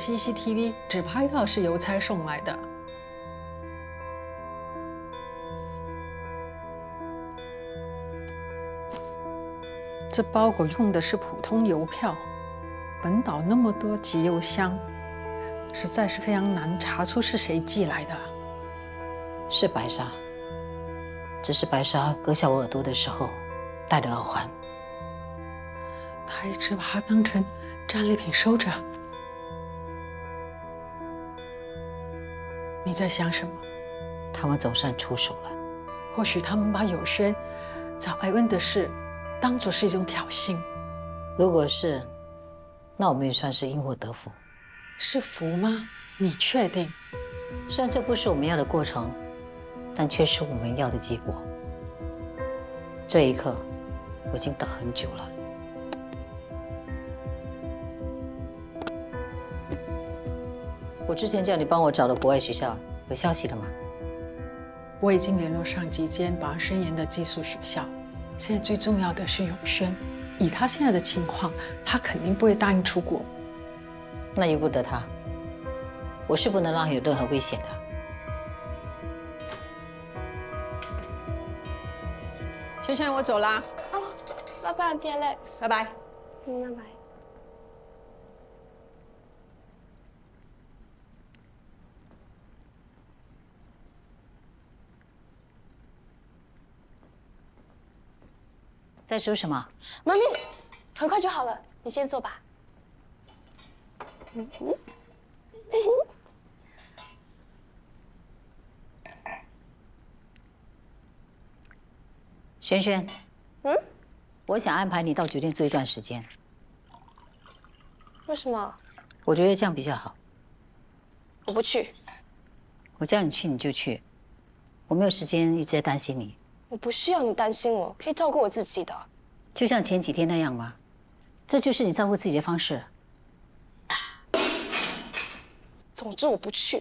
CCTV 只拍到是邮差送来的。这包裹用的是普通邮票，本岛那么多集邮箱，实在是非常难查出是谁寄来的。是白沙，只是白沙割下我耳朵的时候戴的耳环。他一直把它当成战利品收着。你在想什么？他们总算出手了。或许他们把友轩找艾恩的事当作是一种挑衅。如果是，那我们也算是因祸得福。是福吗？你确定？虽然这不是我们要的过程，但却是我们要的结果。这一刻，我已经等很久了。之前叫你帮我找的国外学校，有消息了吗？我已经联络上几间保安森严的寄宿学校。现在最重要的是永轩，以他现在的情况，他肯定不会答应出国。那由不得他，我是不能让他有任何危险的。萱萱，我走啦。哦，拜拜，Alex。拜拜。嗯，拜拜。在说什么？妈咪，很快就好了，你先坐吧。萱萱，嗯，我想安排你到酒店住一段时间。为什么？我觉得这样比较好。我不去。我叫你去你就去，我没有时间一直在担心你。我不需要你担心我，可以照顾我自己的。就像前几天那样吗？这就是你照顾自己的方式。总之我不去。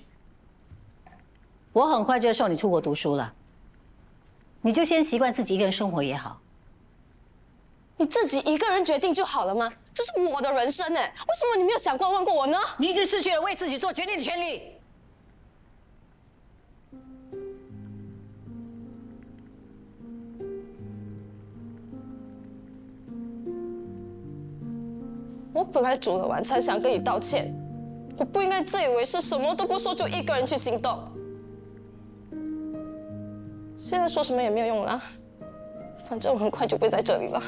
我很快就要送你出国读书了，你就先习惯自己一个人生活也好。你自己一个人决定就好了吗？这是我的人生哎，为什么你没有想过问过我呢？你已经失去了为自己做决定的权利。我本来煮了晚餐想跟你道歉，我不应该自以为是，什么都不说就一个人去行动。现在说什么也没有用了，反正我很快就不会在这里了。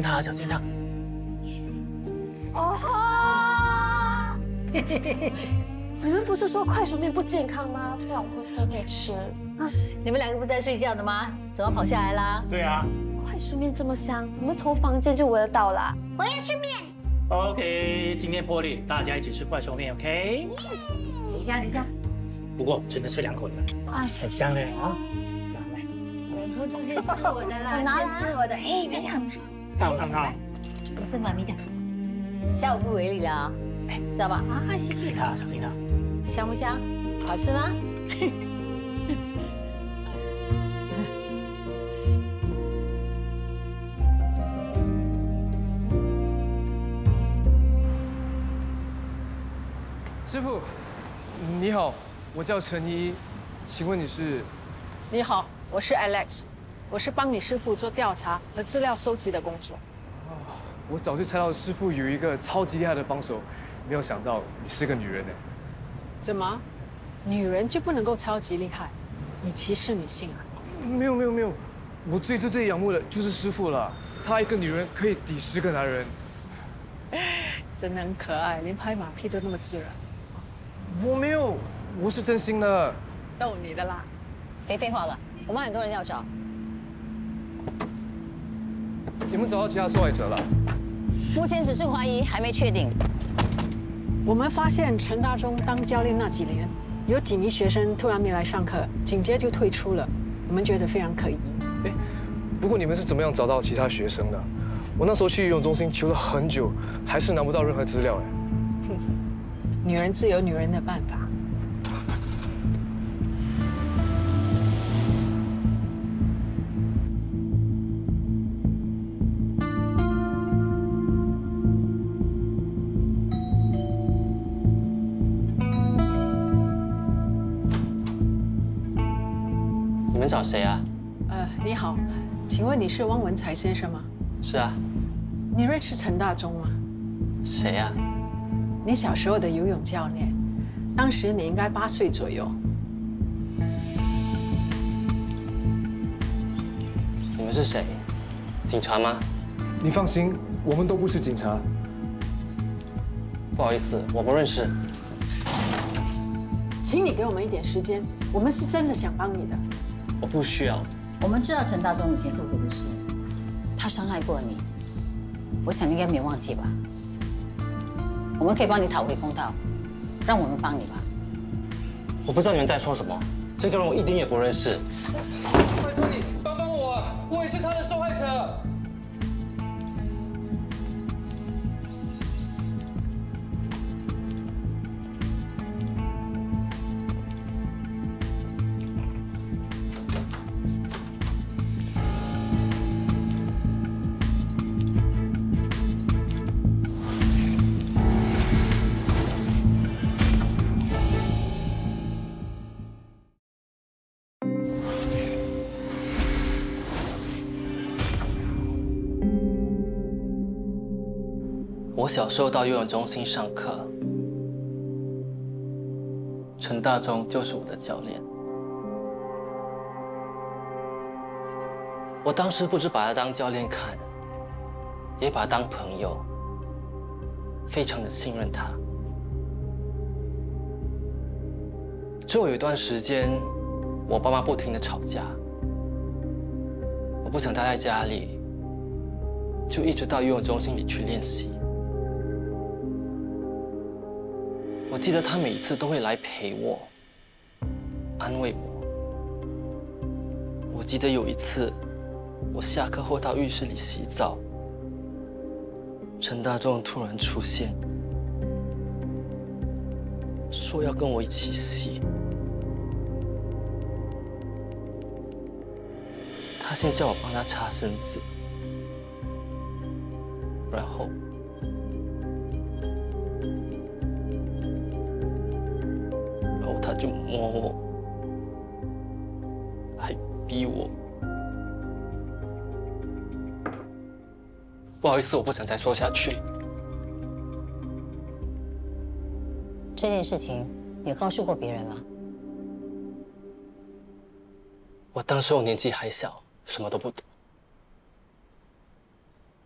小心它，小心他。哦，你们不是说快熟面不健康吗？不然我会跟你吃。你们两个不是在睡觉的吗？怎么跑下来啦？对啊。快熟面这么香，我们从房间就闻得到啦。我要吃面。OK，今天破例，大家一起吃快熟面，OK？等一下，等一下。不过只能吃两口的，啊，很香嘞啊！来，我就先吃我的啦，先吃我的。哎，别这样，看我看看，不是妈咪的，下午不为例了知道吧？啊，谢谢。它，小心它。香不香？好吃吗？师傅，你好，我叫陈一，请问你是？你好，我是 Alex，我是帮你师傅做调查和资料收集的工作。我早就猜到师傅有一个超级厉害的帮手，没有想到你是个女人呢。怎么，女人就不能够超级厉害？你歧视女性啊？没有没有没有，我最最最仰慕的就是师傅了，他一个女人可以抵十个男人。真的很可爱，连拍马屁都那么自然。我没有，我是真心的。逗你的啦。别废话了，我们很多人要找。有没有找到其他受害者了？目前只是怀疑，还没确定。我们发现陈大中当教练那几年，有几名学生突然没来上课，紧接着就退出了，我们觉得非常可疑。哎，不过你们是怎么样找到其他学生的？我那时候去游泳中心求了很久，还是拿不到任何资料哎。女人自有女人的办法。找谁啊？呃，你好，请问你是汪文才先生吗？是啊，你认识陈大忠吗？谁呀？你小时候的游泳教练，当时你应该八岁左右。你们是谁？警察吗？你放心，我们都不是警察。不好意思，我不认识。请你给我们一点时间，我们是真的想帮你的。我不需要。我们知道陈大忠以前做过的事，他伤害过你，我想你应该没忘记吧？我们可以帮你讨回公道，让我们帮你吧。我不知道你们在说什么，这个人我一点也不认识。拜托你帮帮我，我也是他的受害者。小时候到游泳中心上课，陈大忠就是我的教练。我当时不止把他当教练看，也把他当朋友，非常的信任他。就有一段时间，我爸妈不停的吵架，我不想待在家里，就一直到游泳中心里去练习。我记得他每次都会来陪我，安慰我。我记得有一次，我下课后到浴室里洗澡，陈大壮突然出现，说要跟我一起洗。他先叫我帮他擦身子，然后。好意思，我不想再说下去。这件事情你告诉过别人吗？我当时我年纪还小，什么都不懂。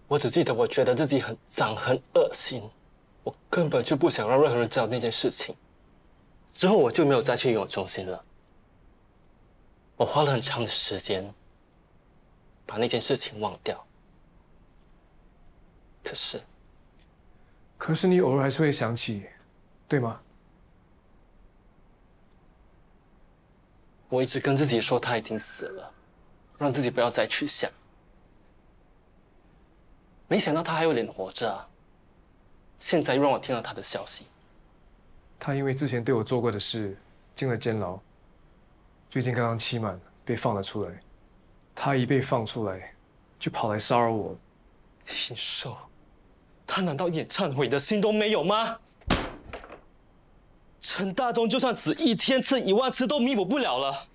我只记得我觉得自己很脏、很恶心，我根本就不想让任何人知道那件事情。之后我就没有再去游泳中心了。我花了很长的时间把那件事情忘掉。可是，可是你偶尔还是会想起，对吗？我一直跟自己说他已经死了，让自己不要再去想。没想到他还有脸活着啊！现在又让我听到他的消息。他因为之前对我做过的事进了监牢，最近刚刚期满被放了出来。他一被放出来，就跑来骚扰我。禽兽！他难道演忏悔的心都没有吗？陈大东就算死一千次、一万次都弥补不了了。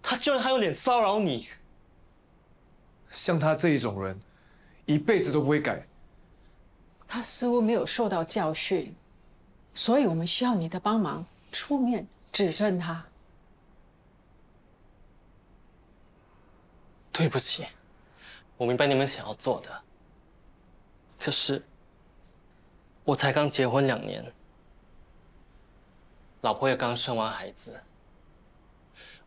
他居然还有脸骚扰你！像他这一种人，一辈子都不会改。他似乎没有受到教训。所以我们需要你的帮忙，出面指证他。对不起，我明白你们想要做的。可是，我才刚结婚两年，老婆也刚生完孩子，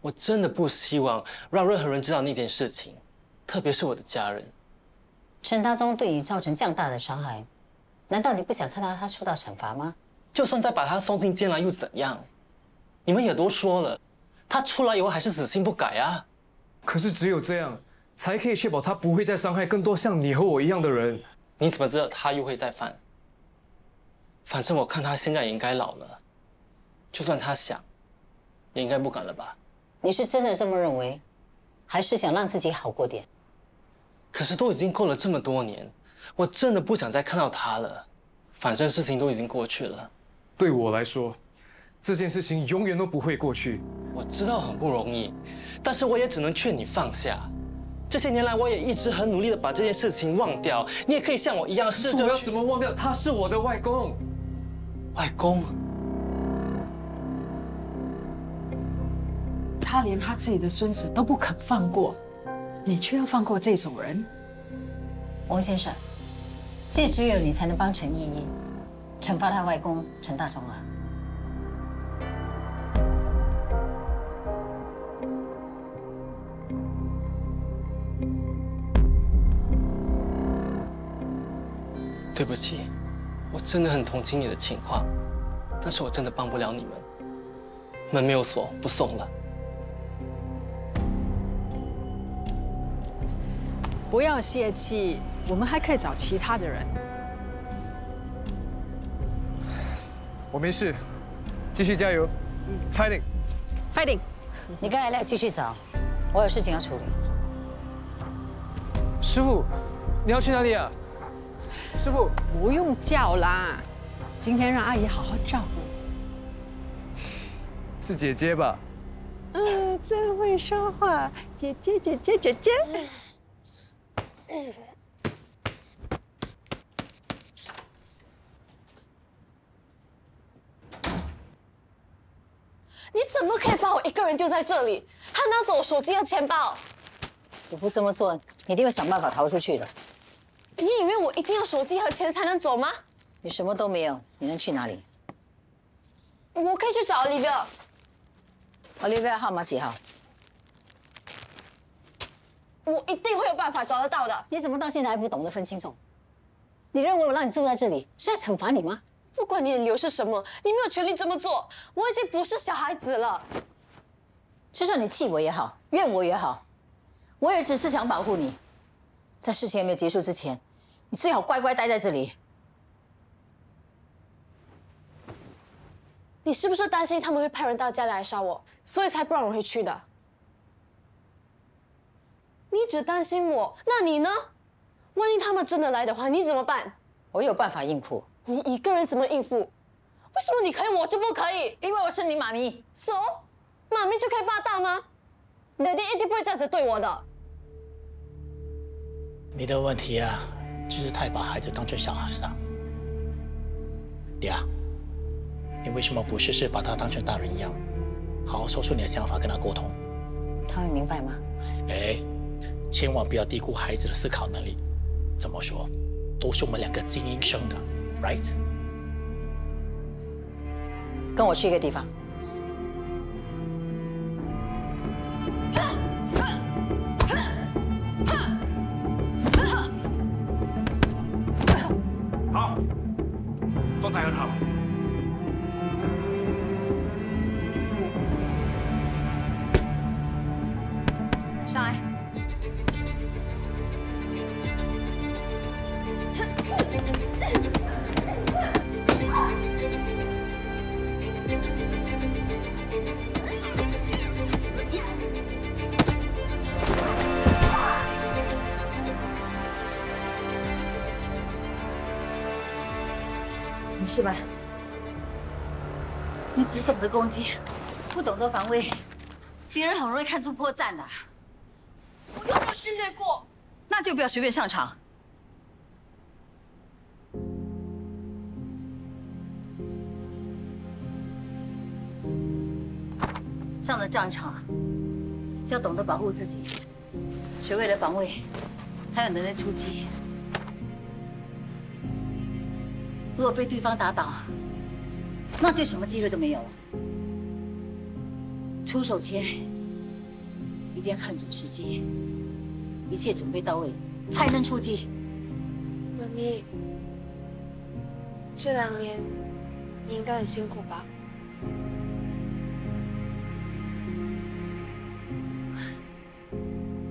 我真的不希望让任何人知道那件事情，特别是我的家人。陈大忠对你造成这样大的伤害，难道你不想看到他受到惩罚吗？就算再把他送进监牢又怎样？你们也都说了，他出来以后还是死性不改啊。可是只有这样，才可以确保他不会再伤害更多像你和我一样的人。你怎么知道他又会再犯？反正我看他现在也应该老了，就算他想，也应该不敢了吧？你是真的这么认为，还是想让自己好过点？可是都已经过了这么多年，我真的不想再看到他了。反正事情都已经过去了。对我来说，这件事情永远都不会过去。我知道很不容易，但是我也只能劝你放下。这些年来，我也一直很努力的把这件事情忘掉。你也可以像我一样试着。我要怎么忘掉？他是我的外公。外公。他连他自己的孙子都不肯放过。你却要放过这种人，王先生，这只有你才能帮陈依依惩罚他外公陈大忠了。对不起，我真的很同情你的情况，但是我真的帮不了你们。门没有锁，不送了。不要泄气，我们还可以找其他的人。我没事，继续加油，fighting，fighting。你跟 Alex 继续找，我有事情要处理。师傅，你要去哪里啊？师傅，不用叫啦，今天让阿姨好好照顾。是姐姐吧？嗯，真会说话，姐姐，姐姐，姐姐。你怎么可以把我一个人丢在这里？他拿走我手机和钱包。我不这么做，你一定会想办法逃出去的。你以为我一定要手机和钱才能走吗？你什么都没有，你能去哪里？我可以去找 Olivia。Olivia 号码几号？我一定会有办法找得到的。你怎么到现在还不懂得分清楚？你认为我让你住在这里是在惩罚你吗？不管你的理由是什么，你没有权利这么做。我已经不是小孩子了。就算你气我也好，怨我也好，我也只是想保护你。在事情还没有结束之前，你最好乖乖待在这里。你是不是担心他们会派人到家里来杀我，所以才不让我回去的？你只担心我，那你呢？万一他们真的来的话，你怎么办？我有办法应付。你一个人怎么应付？为什么你可以，我就不可以？因为我是你妈咪。So，妈咪就可以霸道吗？爹地一定不会这样子对我的。你的问题啊，就是太把孩子当成小孩了。爹啊，你为什么不试试把他当成大人一样，好好说出你的想法，跟他沟通？他会明白吗？哎。千万不要低估孩子的思考能力。怎么说，都是我们两个精英生的，right？跟我去一个地方。懂得攻击，不懂得防卫，别人很容易看出破绽的。我又没有训练过？那就不要随便上场。上了战场，就要懂得保护自己，学会了防卫，才有能力出击。如果被对方打倒，那就什么机会都没有了。出手前一定要看准时机一切准备到位才能出击。妈咪这两年你应该很辛苦吧？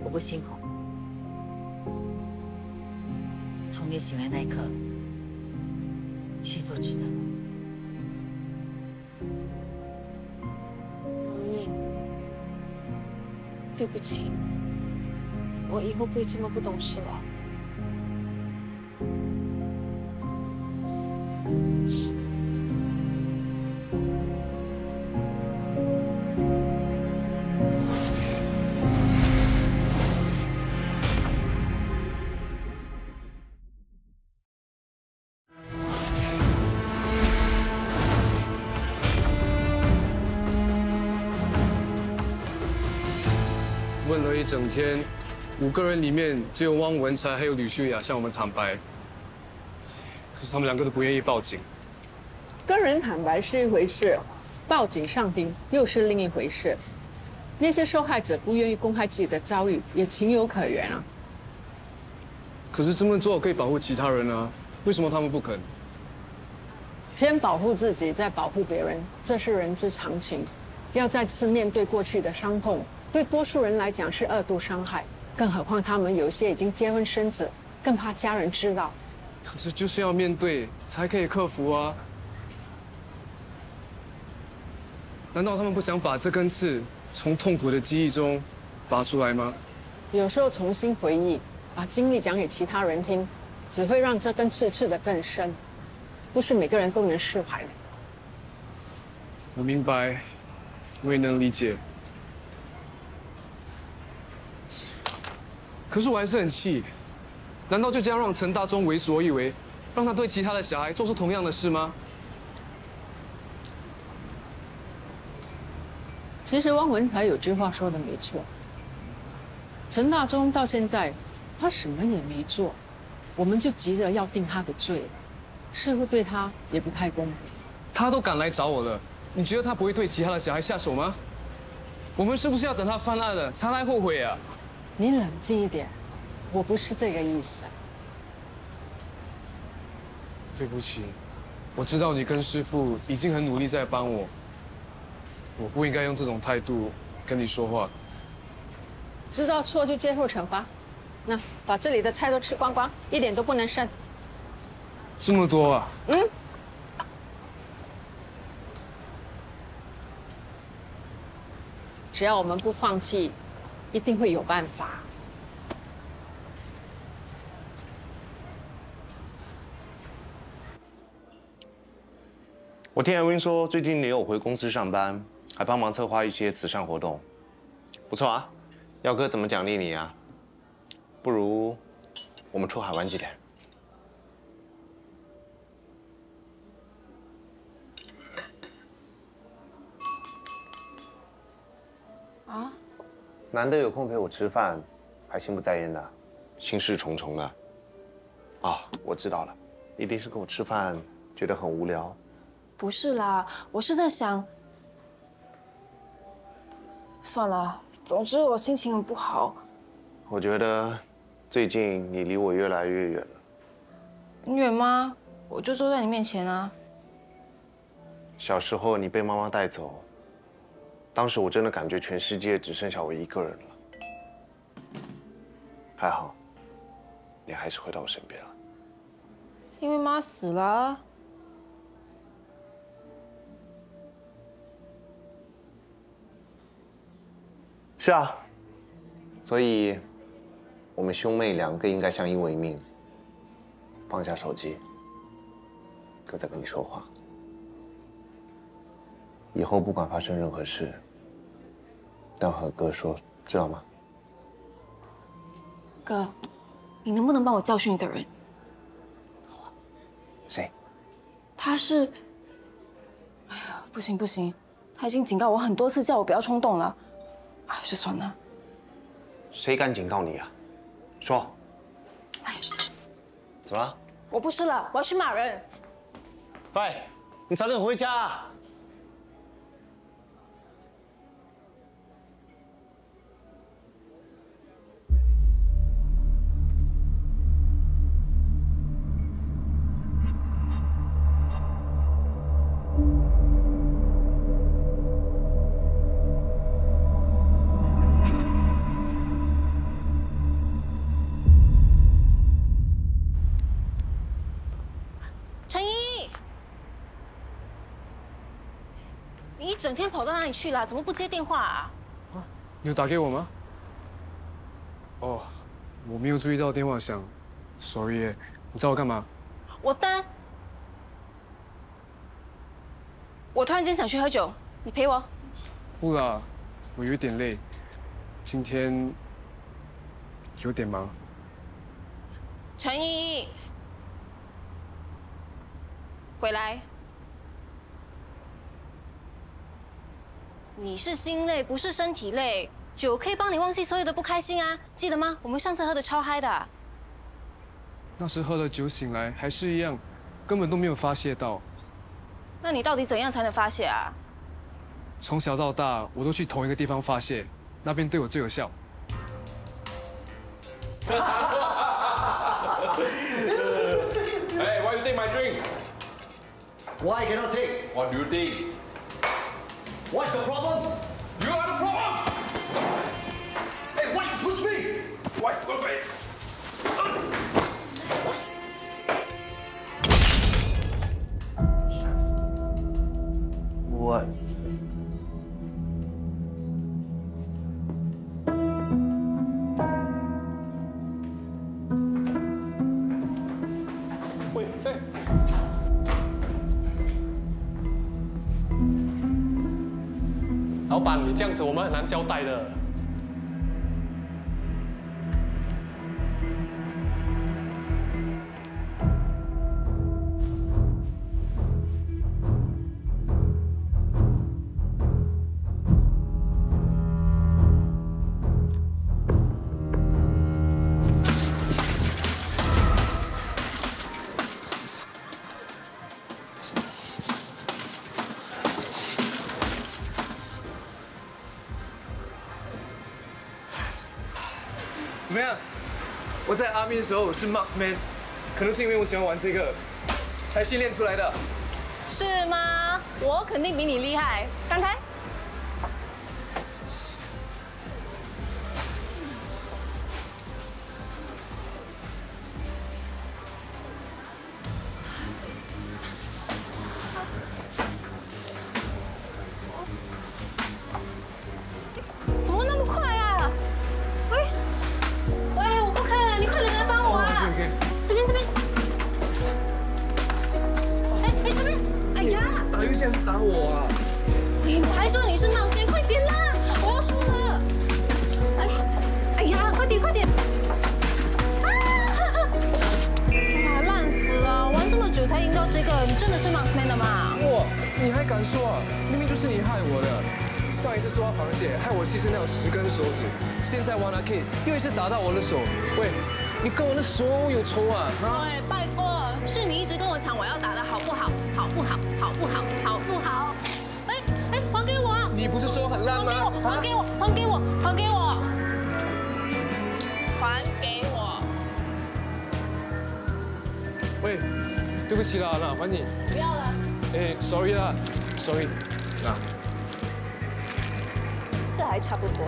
我不辛苦。从你醒来那一刻一切都值得对不起，我以后不会这么不懂事了。整天，五个人里面只有汪文才还有吕秀雅向我们坦白，可是他们两个都不愿意报警。跟人坦白是一回事，报警上庭又是另一回事。那些受害者不愿意公开自己的遭遇，也情有可原啊。可是这么做可以保护其他人啊，为什么他们不肯？先保护自己，再保护别人，这是人之常情。要再次面对过去的伤痛，对多数人来讲是二度伤害，更何况他们有些已经结婚生子，更怕家人知道。可是就是要面对，才可以克服啊！难道他们不想把这根刺从痛苦的记忆中拔出来吗？有时候重新回忆，把经历讲给其他人听，只会让这根刺刺得更深。不是每个人都能释怀的。我明白，我也能理解。可是我还是很气，难道就这样让陈大忠为所欲为，让他对其他的小孩做出同样的事吗？其实汪文才有句话说的没错，陈大忠到现在他什么也没做，我们就急着要定他的罪，似乎对他也不太公平？他都敢来找我了，你觉得他不会对其他的小孩下手吗？我们是不是要等他犯案了才来后悔啊？你冷静一点，我不是这个意思。对不起，我知道你跟师傅已经很努力在帮我，我不应该用这种态度跟你说话。知道错就接受惩罚，那把这里的菜都吃光光，一点都不能剩。这么多啊？嗯。只要我们不放弃，一定会有办法。我听艾薇说，最近你有回公司上班，还帮忙策划一些慈善活动，不错啊。耀哥怎么奖励你啊？不如我们出海玩几天？难得有空陪我吃饭，还心不在焉的，心事重重的。啊，我知道了，一定是跟我吃饭觉得很无聊。不是啦，我是在想，算了，总之我心情很不好。我觉得最近你离我越来越远了。远吗？我就坐在你面前啊。小时候你被妈妈带走，当时我真的感觉全世界只剩下我一个人了。还好，你还是回到我身边了。因为妈死了。是啊，所以，我们兄妹两个应该相依为命。放下手机，哥在跟你说话。以后不管发生任何事，都要和哥说，知道吗？哥，你能不能帮我教训一个人？谁？他是……哎呀，不行不行，他已经警告我很多次，叫我不要冲动了。还是算了。谁敢警告你啊？说。哎，怎么了？我不吃了，我要去骂人。喂，你早点回家啊！哪里去了？怎么不接电话啊？你有打给我吗？哦，我没有注意到电话响，sorry。你找我干嘛？我单。我突然间想去喝酒，你陪我。不啦，我有点累，今天有点忙。陈依依，回来。你是心累，不是身体累。酒可以帮你忘记所有的不开心啊，记得吗？我们上次喝的超嗨的。那时喝了酒醒来还是一样，根本都没有发泄到。那你到底怎样才能发泄啊？从小到大，我都去同一个地方发泄，那边对我最有效。Hey, why you take my drink? Why cannot take? What do you think? What's the problem? You are the problem! Hey, you push me? Why? Wait, wait. 这样子我们很难交代的。我在阿密的时候是 mark man 可能是因为我喜欢玩这个，才训练出来的。是吗？我肯定比你厉害。给我！还给我！还给我！还给我！喂，对不起啦，那还你。不要了，哎，sorry 啦，sorry，那。这还差不多。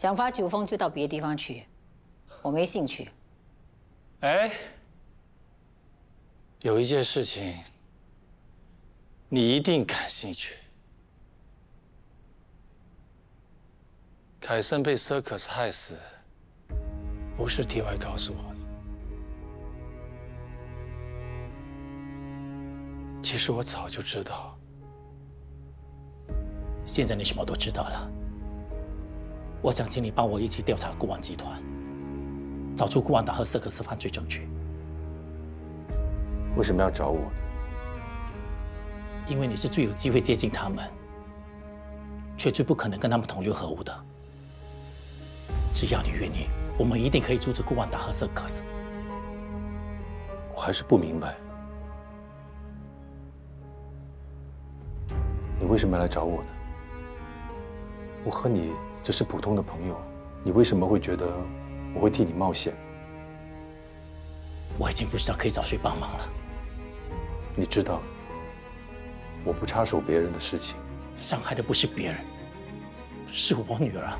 想发酒疯就到别的地方去，我没兴趣。哎，有一件事情你一定感兴趣。凯森被 Circus 害死，不是 T.Y 告诉我的。其实我早就知道。现在你什么都知道了。我想请你帮我一起调查顾王集团，找出顾王达和瑟克斯犯罪证据。为什么要找我呢？因为你是最有机会接近他们，却最不可能跟他们同流合污的。只要你愿意，我们一定可以阻止顾万达和瑟克斯。我还是不明白，你为什么要来找我呢？我和你只是普通的朋友，你为什么会觉得我会替你冒险。我已经不知道可以找谁帮忙了。你知道，我不插手别人的事情。伤害的不是别人，是我女儿。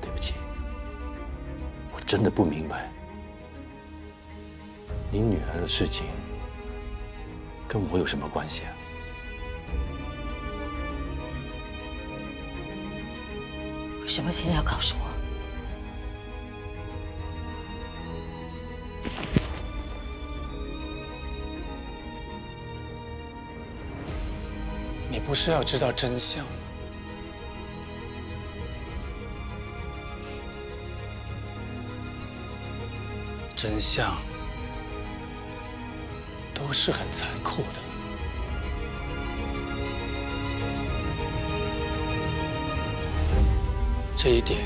对不起，我真的不明白，你女儿的事情跟我有什么关系啊？什么现在要告诉我？你不是要知道真相吗？真相都是很残酷的。这一点，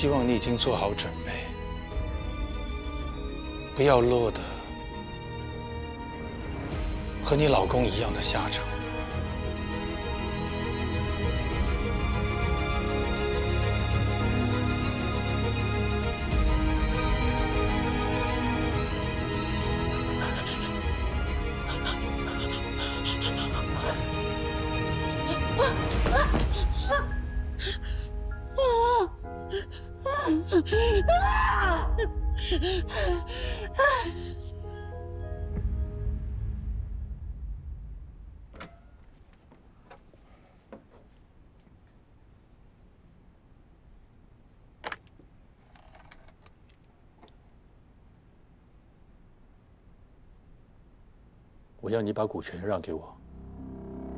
希望你已经做好准备，不要落得和你老公一样的下场。我要你把股权让给我。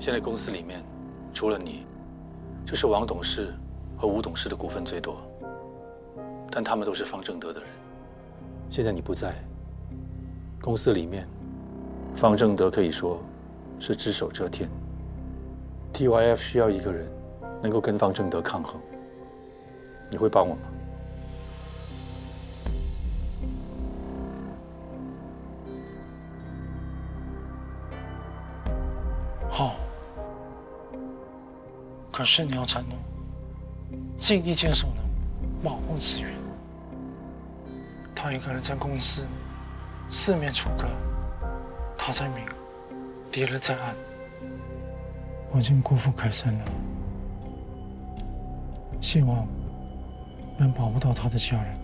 现在公司里面，除了你，就是王董事和吴董事的股份最多，但他们都是方正德的人。现在你不在，公司里面，方正德可以说是只手遮天。TYF 需要一个人能够跟方正德抗衡，你会帮我吗？而是你要承诺，尽一切所能保护子源。他一个人在公司四面楚歌，他在明，敌人在暗，我已经辜负凯森了。希望能保护到他的家人。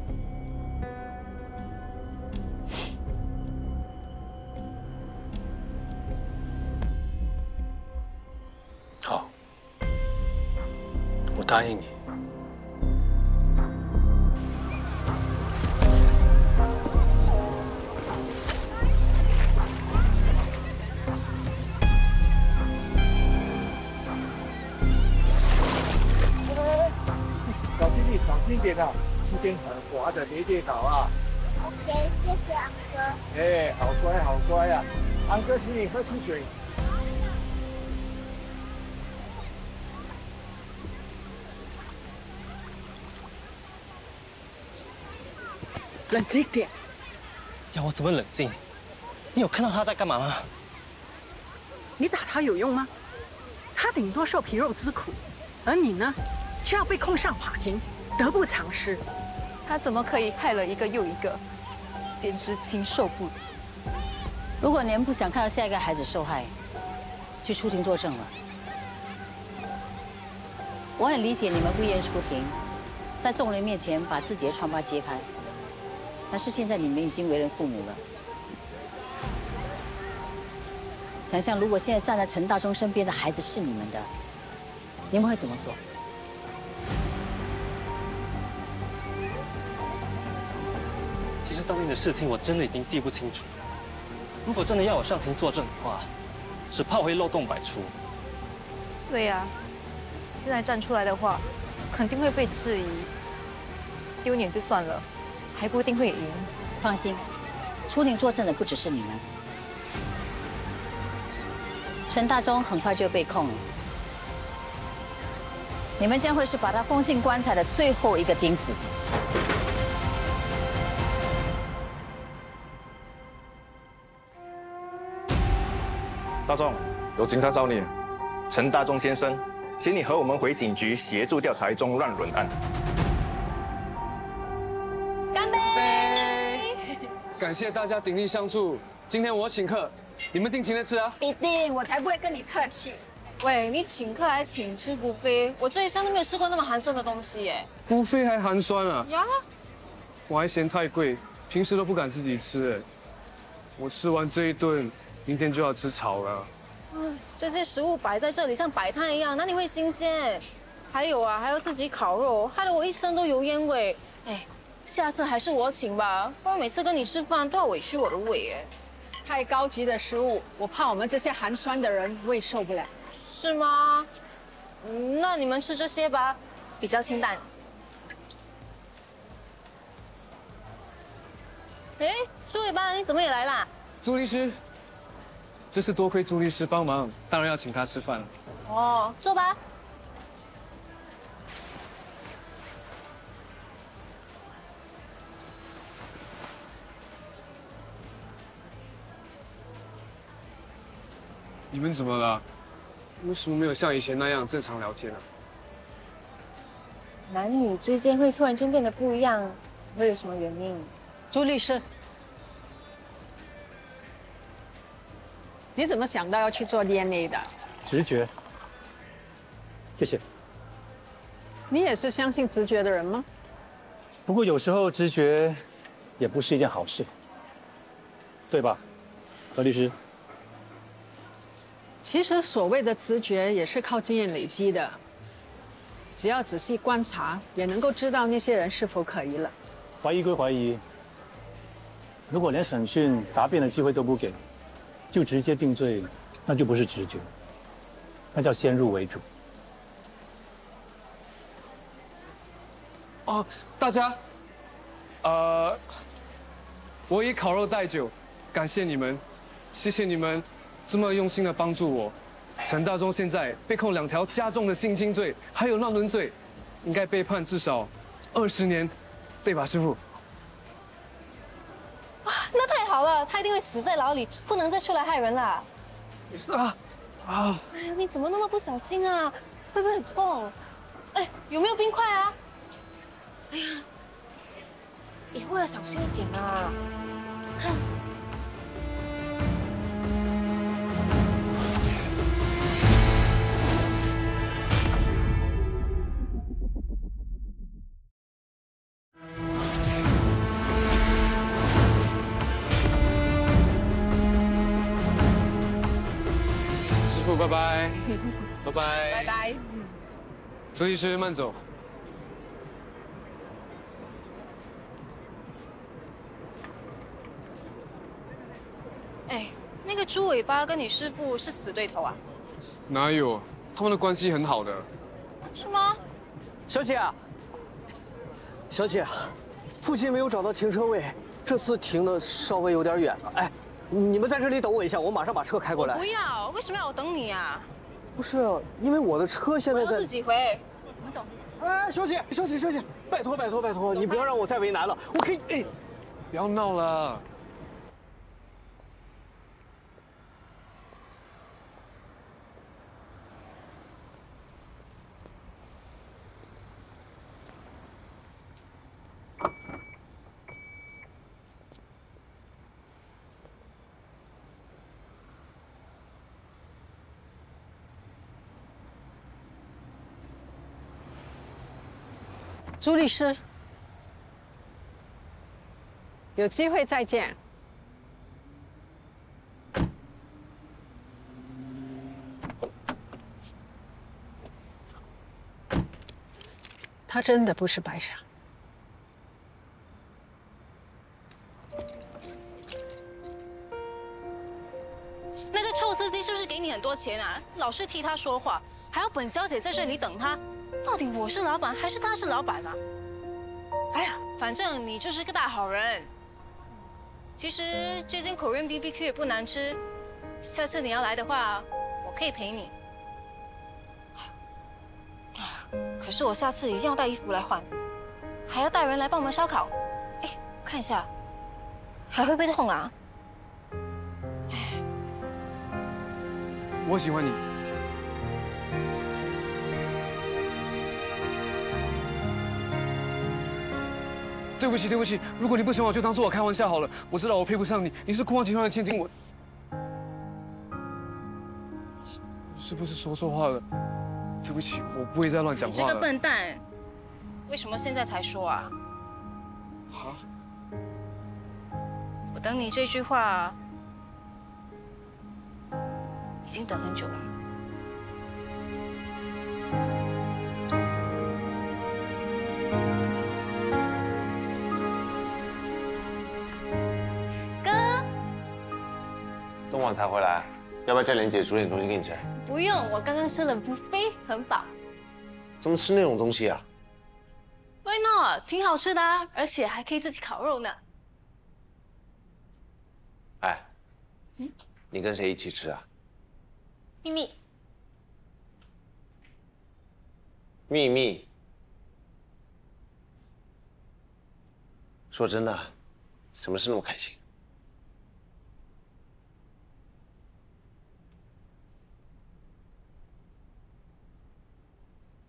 答应你。冷静点。要我怎么冷静？你有看到他在干嘛吗？你打他有用吗？他顶多受皮肉之苦，而你呢，却要被控上法庭，得不偿失。他怎么可以害了一个又一个，简直禽兽不如。如果你们不想看到下一个孩子受害，就出庭作证了。我很理解你们不愿意出庭，在众人面前把自己的疮疤揭开。但是现在你们已经为人父母了，想想如果现在站在陈大忠身边的孩子是你们的，你们会怎么做？其实当年的事情我真的已经记不清楚。如果真的要我上庭作证的话，只怕会漏洞百出。对呀、现在站出来的话，肯定会被质疑，丢脸就算了，还不一定会赢。放心，出庭作证的不只是你们，陈大忠很快就被控了，你们将会是把他封进棺材的最后一个钉子。大壮，有警察找你。陈大忠先生，请你和我们回警局协助调查一宗乱伦案。感谢大家鼎力相助，今天我请客，你们尽情的吃啊！一定，我才不会跟你客气。喂，你请客还请吃不飞？我这一生都没有吃过那么寒酸的东西耶。不飞还寒酸啊？呀！我还嫌太贵，平时都不敢自己吃哎。我吃完这一顿，明天就要吃草了。这些食物摆在这里像摆摊一样，哪里会新鲜？还有啊，还要自己烤肉，害得我一身都油烟味。哎，下次还是我请吧，不然每次跟你吃饭都要委屈我的胃哎。太高级的食物，我怕我们这些寒酸的人胃受不了。是吗？那你们吃这些吧，比较清淡。哎，朱尾巴，你怎么也来啦？朱律师。这是多亏朱律师帮忙，当然要请他吃饭了。哦，坐吧。你们怎么了？为什么没有像以前那样正常聊天呢？男女之间会突然间变得不一样，会有什么原因？朱律师。你怎么想到要去做 DNA 的？直觉。谢谢。你也是相信直觉的人吗？不过有时候直觉也不是一件好事，对吧，何律师？其实所谓的直觉也是靠经验累积的，只要仔细观察，也能够知道那些人是否可疑了。怀疑归怀疑，如果连审讯答辩的机会都不给。就直接定罪，那就不是直觉，那叫先入为主。哦，大家，呃，我以烤肉代酒，感谢你们，谢谢你们这么用心的帮助我。陈大忠现在被控两条加重的性侵罪，还有乱伦罪，应该被判至少二十年，对吧，师傅？那太好了，他一定会死在牢里，不能再出来害人了。是啊，啊！哎呀，你怎么那么不小心啊？会不会很痛？哎，有没有冰块啊？哎呀，以后要小心一点啊！看。拜拜，拜拜，拜拜。朱医师慢走。哎，那个猪尾巴跟你师傅是死对头啊？哪有，他们的关系很好的。是吗？小姐，小姐，附近没有找到停车位，这次停的稍微有点远了。哎。你们在这里等我一下，我马上把车开过来。不要，为什么要我等你啊？不是，因为我的车现在在。我自己回。我们走。哎，小姐，小姐，小姐，拜托，拜托，拜托，你不要让我再为难了，我可以。哎，不要闹了。朱律师，有机会再见。他真的不是白傻。那个臭司机是不是给你很多钱啊？老是替他说话，还要本小姐在这里等他。到底我是老板还是他是老板啊？哎呀，反正你就是个大好人。其实这间口人 B B Q 也不难吃，下次你要来的话，我可以陪你。啊，可是我下次一定要带衣服来换，还要带人来帮我们烧烤。哎，看一下，还会不会痛啊？我喜欢你。对不起，对不起，如果你不喜欢我，就当做我开玩笑好了。我知道我配不上你，你是酷王集团的千金，我是不是说错话了？对不起，我不会再乱讲话了。你这个笨蛋，为什么现在才说啊？啊？我等你这句话已经等很久了。晚才回来，要不要叫莲姐煮点东西给你吃？不用，我刚刚吃了不菲，很饱。怎么吃那种东西啊？Why not？挺好吃的啊，而且还可以自己烤肉呢。哎，你跟谁一起吃啊？秘密，秘密。说真的，什么事那么开心？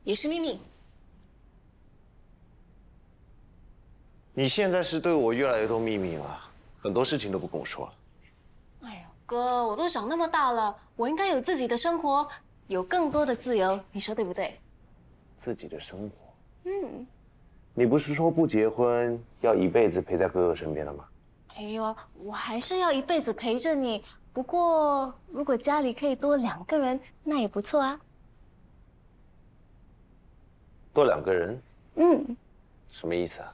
也是秘密。你现在是对我越来越多秘密了，很多事情都不跟我说了。哎呦，哥，我都长那么大了，我应该有自己的生活，有更多的自由，你说对不对？自己的生活，嗯，你不是说不结婚要一辈子陪在哥哥身边了吗？哎呦，我还是要一辈子陪着你。不过，如果家里可以多两个人，那也不错啊。多两个人，嗯，什么意思啊？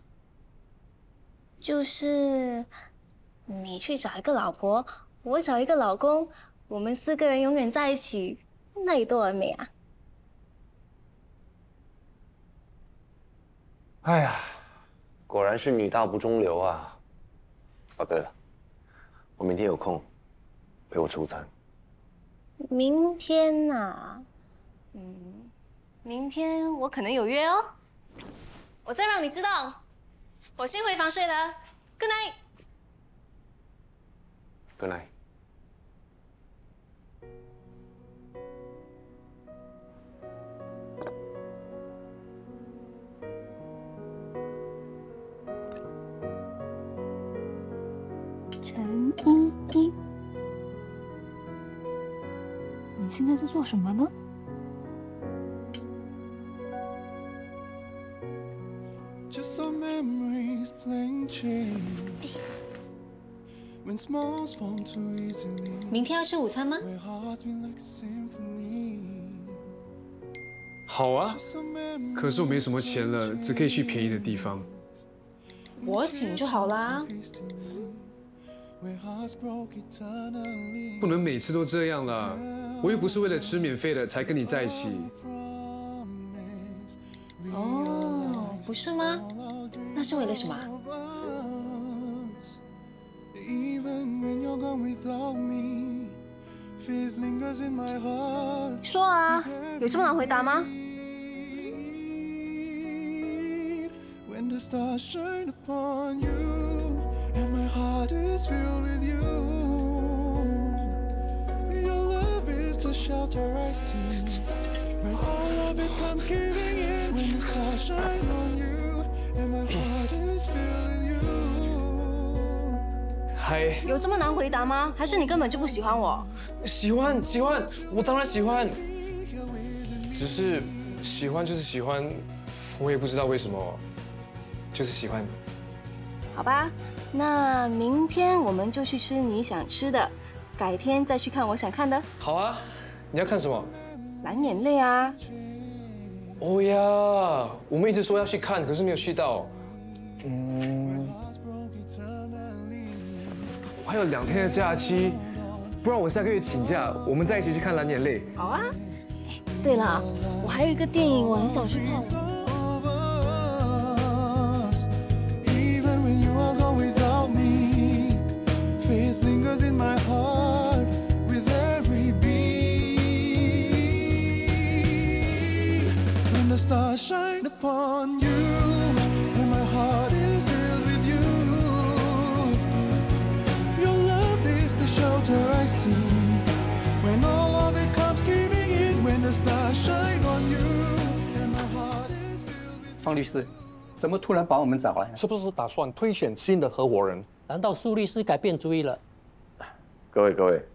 就是你去找一个老婆，我找一个老公，我们四个人永远在一起，那有多完美啊！哎呀，果然是女大不中留啊！哦，对了，我明天有空，陪我吃午餐。明天呐、嗯，明天我可能有约哦，我再让你知道。我先回房睡了，Good night。Good night。陈依依，你现在在做什么呢？Some memories playing chain. When smiles fall too easily. 明天要吃午餐吗？Where hearts beat like symphony. 好啊，可是我没什么钱了，只可以去便宜的地方。我请就好啦。不能每次都这样了，我又不是为了吃免费的才跟你在一起。哦，不是吗？那是为了什么？说啊，有这么难回答吗？嗨，有这么难回答吗？还是你根本就不喜欢我？喜欢喜欢，我当然喜欢。只是喜欢就是喜欢，我也不知道为什么，就是喜欢。好吧，那明天我们就去吃你想吃的，改天再去看我想看的好啊，你要看什么？蓝眼泪啊。哦呀，我们一直说要去看，可是没有去到。嗯，我还有两天的假期，不然我下个月请假，我们再一起去看蓝眼泪。好啊。哎对了，我还有一个电影我很想去看。Even when you are gone without me, faith lingers in my heart When the stars shine upon you, and my heart is filled with you. Your love is the shelter I see. When all of it comes in, when the stars shine on you, and my heart is built with 方律师，怎么突然把我们找来？是不是打算推选新的合伙人？难道苏律师改变主意了？各位各位，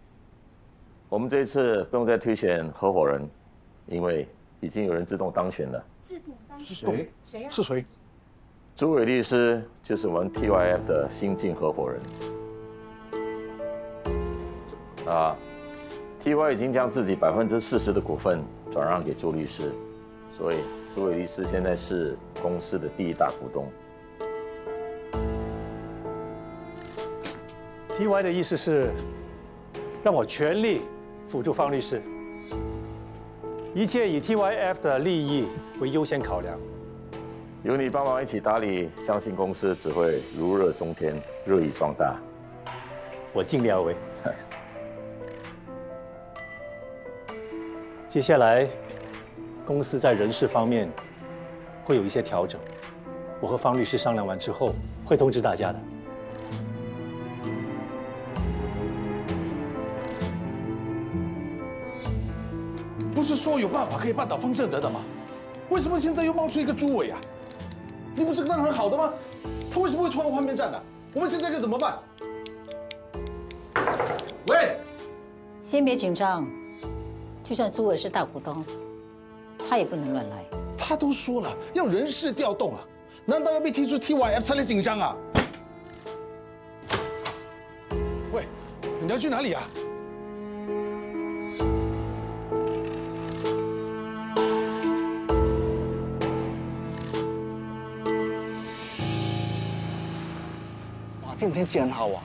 我们这一次不用再推选合伙人，因为已经有人自动当选了。自动当选谁？谁呀？是谁？朱伟律师就是我们 TYF 的新晋合伙人。啊，TY 已经将自己百分之四十的股份转让给朱律师，所以朱伟律师现在是公司的第一大股东。TY 的意思是让我全力辅助方律师，一切以 TYF 的利益为优先考量。有你帮忙一起打理，相信公司只会如日中天，日益壮大。我尽力而为。接下来，公司在人事方面会有一些调整，我和方律师商量完之后会通知大家的。是说有办法可以扳倒方正德的吗？为什么现在又冒出一个朱伟啊？你不是跟他很好的吗？他为什么会突然换边站的？我们现在该怎么办？喂，先别紧张，就算朱伟是大股东，他也不能乱来。他都说了要人事调动啊，难道要被踢出 TYF 才能紧张啊？喂，你要去哪里啊？今天天气很好啊！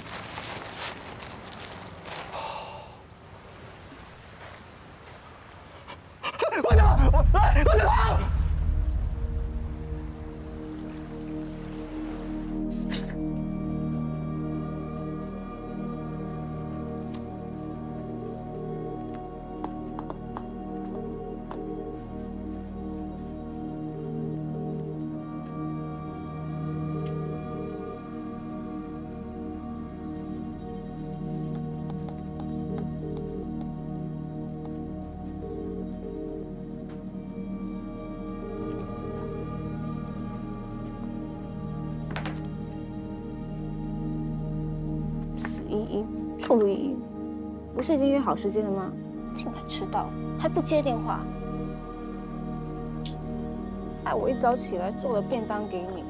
好时间了吗？竟敢迟到，还不接电话，哎我一早起来做了便当给你。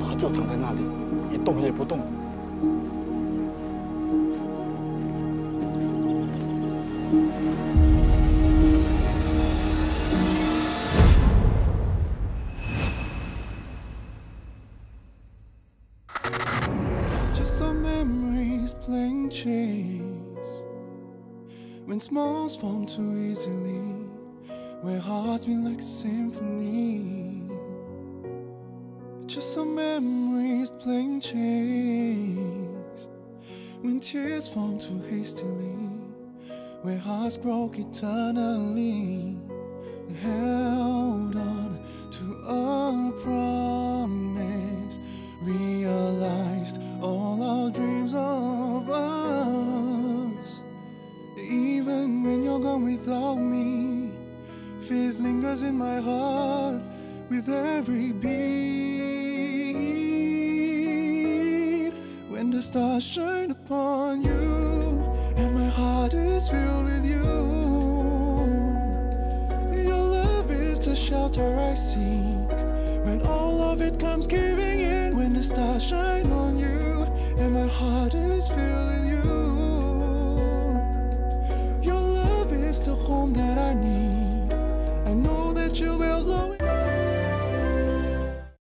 他就躺在那里，一动也不动。Smiles fall too easily, where hearts beat like a symphony. Just some memories playing chase. When tears fall too hastily, where hearts broke eternally. Held faith in my heart with every beat. When the stars shine upon you, and my heart is filled with you. Your love is the shelter I seek. When all of it comes caving in, when the stars shine on you, and my heart is filled with you. Your love is the home that I need.